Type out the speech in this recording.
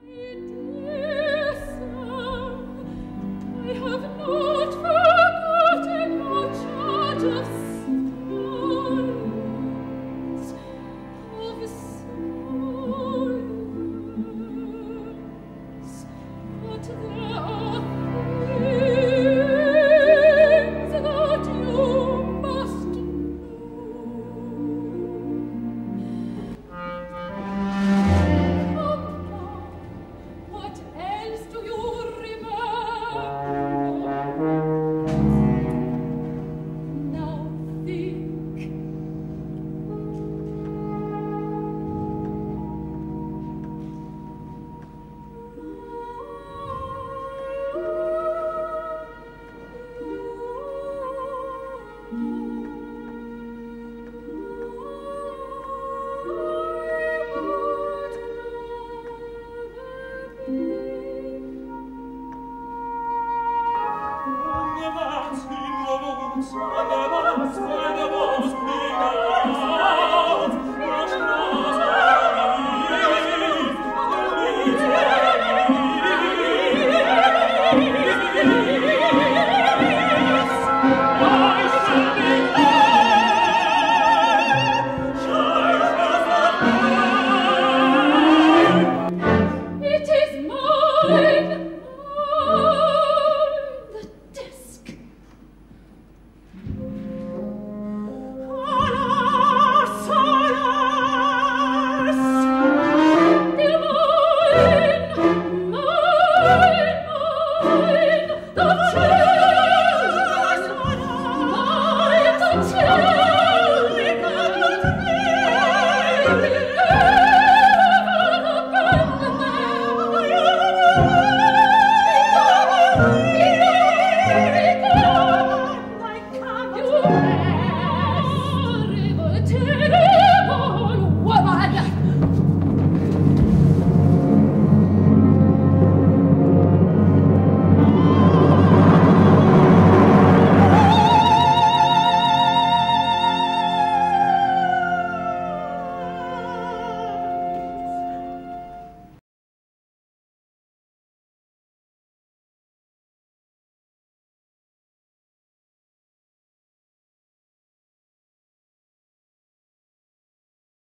I have not forgotten charge of Splendebam, splendebam, splendebam,